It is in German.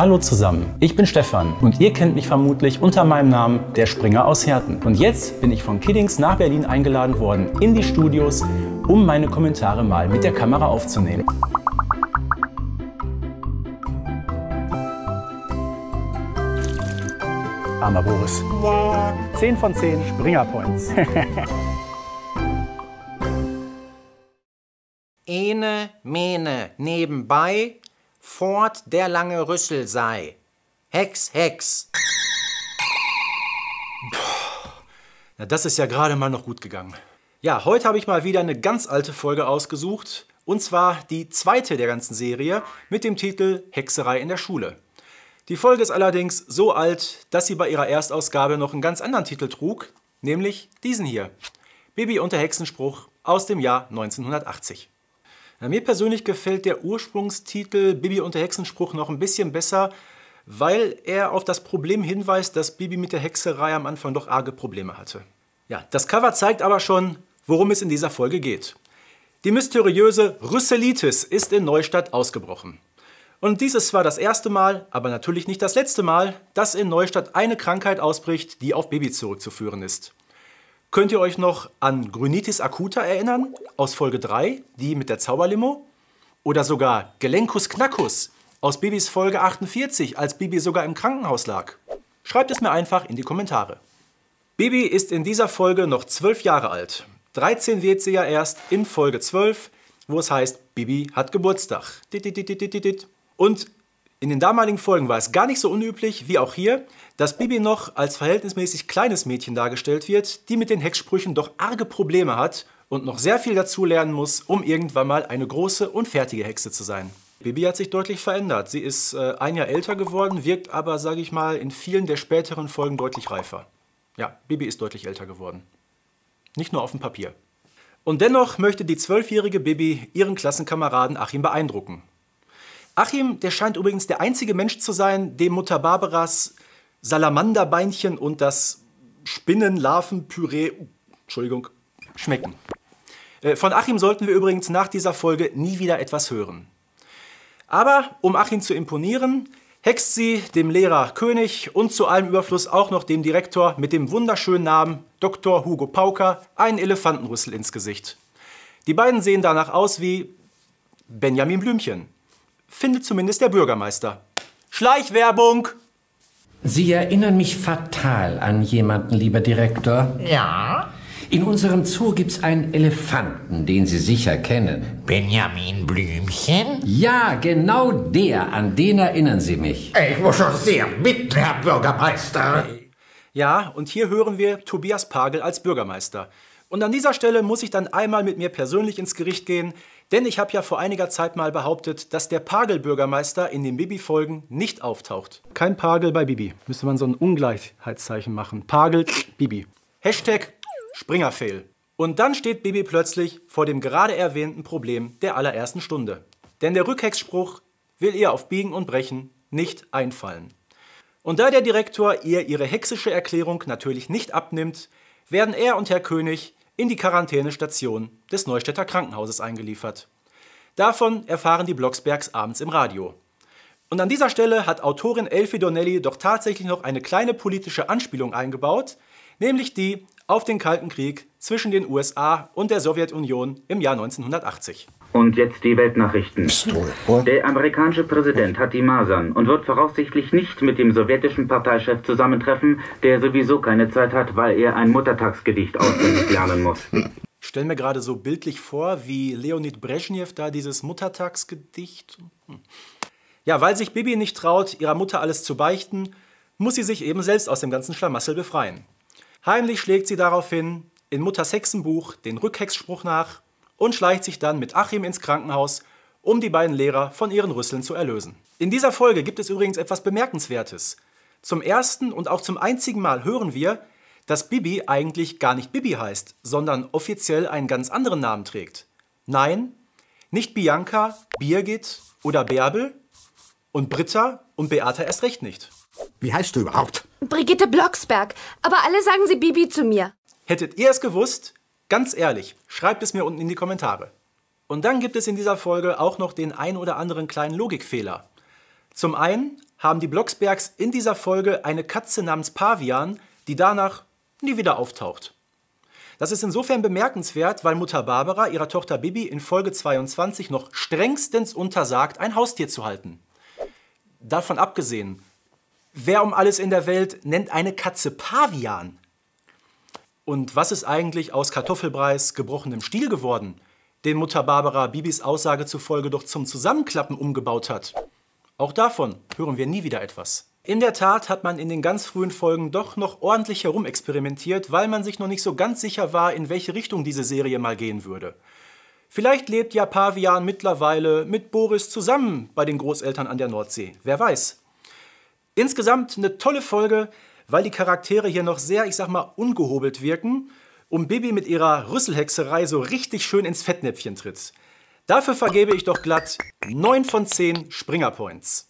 Hallo zusammen, ich bin Stefan und ihr kennt mich vermutlich unter meinem Namen Der Springer aus Herten. Und jetzt bin ich von Kiddings nach Berlin eingeladen worden in die Studios, um meine Kommentare mal mit der Kamera aufzunehmen. Armer Boris. 10 von 10 Springer Points. Ene, Mene, nebenbei, fort der lange Rüssel sei. Hex, Hex. Na, das ist ja gerade mal noch gut gegangen. Ja, heute habe ich mal wieder eine ganz alte Folge ausgesucht. Und zwar die zweite der ganzen Serie mit dem Titel Hexerei in der Schule. Die Folge ist allerdings so alt, dass sie bei ihrer Erstausgabe noch einen ganz anderen Titel trug, nämlich diesen hier. Bibi und der Hexenspruch aus dem Jahr 1980. Na, mir persönlich gefällt der Ursprungstitel Bibi und der Hexenspruch noch ein bisschen besser, weil er auf das Problem hinweist, dass Bibi mit der Hexerei am Anfang doch arge Probleme hatte. Ja, das Cover zeigt aber schon, worum es in dieser Folge geht. Die mysteriöse Rüsselitis ist in Neustadt ausgebrochen. Und dies ist zwar das erste Mal, aber natürlich nicht das letzte Mal, dass in Neustadt eine Krankheit ausbricht, die auf Baby zurückzuführen ist. Könnt ihr euch noch an Grünitis acuta erinnern aus Folge 3, die mit der Zauberlimo? Oder sogar Gelenkus knackus aus Bibis Folge 48, als Bibi sogar im Krankenhaus lag? Schreibt es mir einfach in die Kommentare. Bibi ist in dieser Folge noch 12 Jahre alt. 13 wird sie ja erst in Folge 12, wo es heißt, Bibi hat Geburtstag. Und in den damaligen Folgen war es gar nicht so unüblich wie auch hier, dass Bibi noch als verhältnismäßig kleines Mädchen dargestellt wird, die mit den Hexsprüchen doch arge Probleme hat und noch sehr viel dazu lernen muss, um irgendwann mal eine große und fertige Hexe zu sein. Bibi hat sich deutlich verändert. Sie ist äh, ein Jahr älter geworden, wirkt aber, sage ich mal, in vielen der späteren Folgen deutlich reifer. Ja, Bibi ist deutlich älter geworden. Nicht nur auf dem Papier. Und dennoch möchte die zwölfjährige Bibi ihren Klassenkameraden Achim beeindrucken. Achim, der scheint übrigens der einzige Mensch zu sein, dem Mutter Barbaras Salamanderbeinchen und das Spinnenlarvenpüree, Entschuldigung, schmecken. Äh, von Achim sollten wir übrigens nach dieser Folge nie wieder etwas hören. Aber um Achim zu imponieren, hext sie dem Lehrer König und zu allem Überfluss auch noch dem Direktor mit dem wunderschönen Namen Dr. Hugo Pauker einen Elefantenrüssel ins Gesicht. Die beiden sehen danach aus wie Benjamin Blümchen findet zumindest der Bürgermeister. Schleichwerbung! Sie erinnern mich fatal an jemanden, lieber Direktor. Ja? In unserem Zoo gibt's einen Elefanten, den Sie sicher kennen. Benjamin Blümchen? Ja, genau der, an den erinnern Sie mich. Ich muss schon sehr bitten, Herr Bürgermeister. Ja, und hier hören wir Tobias Pagel als Bürgermeister. Und an dieser Stelle muss ich dann einmal mit mir persönlich ins Gericht gehen, denn ich habe ja vor einiger Zeit mal behauptet, dass der Pagel-Bürgermeister in den Bibi-Folgen nicht auftaucht. Kein Pagel bei Bibi. Müsste man so ein Ungleichheitszeichen machen. Pagel, Bibi. Hashtag Springerfail. Und dann steht Bibi plötzlich vor dem gerade erwähnten Problem der allerersten Stunde. Denn der Rückhexspruch will ihr auf Biegen und Brechen nicht einfallen. Und da der Direktor ihr ihre hexische Erklärung natürlich nicht abnimmt, werden er und Herr König in die Quarantänestation des Neustädter Krankenhauses eingeliefert. Davon erfahren die Blocksbergs abends im Radio. Und an dieser Stelle hat Autorin Elfie Donnelly doch tatsächlich noch eine kleine politische Anspielung eingebaut, nämlich die auf den Kalten Krieg zwischen den USA und der Sowjetunion im Jahr 1980. Und jetzt die Weltnachrichten. Der amerikanische Präsident hat die Masern und wird voraussichtlich nicht mit dem sowjetischen Parteichef zusammentreffen, der sowieso keine Zeit hat, weil er ein Muttertagsgedicht auswendig lernen muss. Ich stelle mir gerade so bildlich vor, wie Leonid Brezhnev da dieses Muttertagsgedicht. Ja, weil sich Bibi nicht traut, ihrer Mutter alles zu beichten, muss sie sich eben selbst aus dem ganzen Schlamassel befreien. Heimlich schlägt sie daraufhin in Mutters Hexenbuch den Rückhexspruch nach und schleicht sich dann mit Achim ins Krankenhaus, um die beiden Lehrer von ihren Rüsseln zu erlösen. In dieser Folge gibt es übrigens etwas Bemerkenswertes. Zum ersten und auch zum einzigen Mal hören wir, dass Bibi eigentlich gar nicht Bibi heißt, sondern offiziell einen ganz anderen Namen trägt. Nein, nicht Bianca, Birgit oder Bärbel und Britta und Beata erst recht nicht. Wie heißt du überhaupt? Brigitte Blocksberg. Aber alle sagen sie Bibi zu mir. Hättet ihr es gewusst? Ganz ehrlich, schreibt es mir unten in die Kommentare. Und dann gibt es in dieser Folge auch noch den ein oder anderen kleinen Logikfehler. Zum einen haben die Blocksbergs in dieser Folge eine Katze namens Pavian, die danach nie wieder auftaucht. Das ist insofern bemerkenswert, weil Mutter Barbara ihrer Tochter Bibi in Folge 22 noch strengstens untersagt, ein Haustier zu halten. Davon abgesehen, wer um alles in der Welt nennt eine Katze Pavian? Und was ist eigentlich aus Kartoffelbreis gebrochenem Stiel geworden, den Mutter Barbara Bibis Aussage zufolge doch zum Zusammenklappen umgebaut hat? Auch davon hören wir nie wieder etwas. In der Tat hat man in den ganz frühen Folgen doch noch ordentlich herumexperimentiert, weil man sich noch nicht so ganz sicher war, in welche Richtung diese Serie mal gehen würde. Vielleicht lebt ja Pavian mittlerweile mit Boris zusammen bei den Großeltern an der Nordsee. Wer weiß. Insgesamt eine tolle Folge, weil die Charaktere hier noch sehr, ich sag mal, ungehobelt wirken und Bibi mit ihrer Rüsselhexerei so richtig schön ins Fettnäpfchen tritt. Dafür vergebe ich doch glatt 9 von 10 Springer Points.